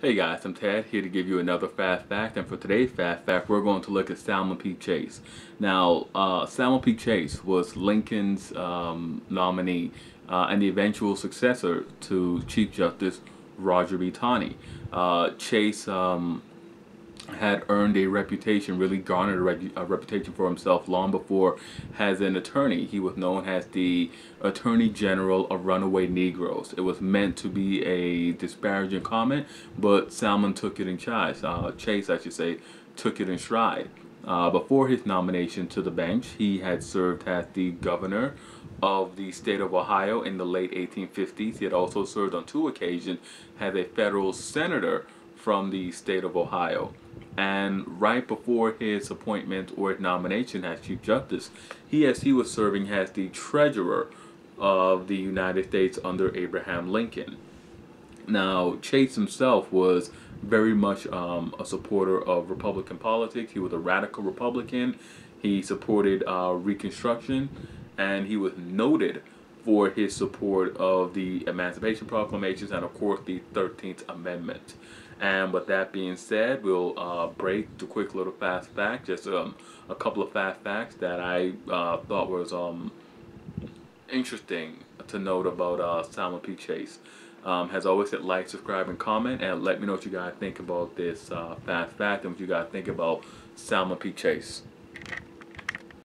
Hey guys, I'm Ted here to give you another fast fact and for today's fast fact we're going to look at Salmon P. Chase. Now uh, Salmon P. Chase was Lincoln's um, nominee uh, and the eventual successor to Chief Justice Roger B. Taney. Uh, Chase um, had earned a reputation, really garnered a, reg- a, reputation for himself long before as an attorney. He was known as the Attorney General of Runaway Negroes. It was meant to be a disparaging comment, but Salmon took it in stride. Uh, Chase, I should say, took it in stride. Uh, before his nomination to the bench, he had served as the governor of the state of Ohio in the late 1850s. He had also served on two occasions as a federal senator from the state of Ohio. And right before his appointment or nomination as Chief Justice, he, as he was serving as the treasurer of the United States under Abraham Lincoln. Now, Chase himself was very much um, a supporter of Republican politics. He was a radical Republican. He supported uh, Reconstruction, and he was noted for his support of the Emancipation Proclamations and, of course, the 13th Amendment. And with that being said, we'll uh, break to quick little fast fact, just um, a couple of fast facts that I uh, thought was um, interesting to note about uh, Salmon P. Chase. Um, as always, hit like, subscribe, and comment, and let me know what you guys think about this uh, fast fact and what you guys think about Salmon P. Chase.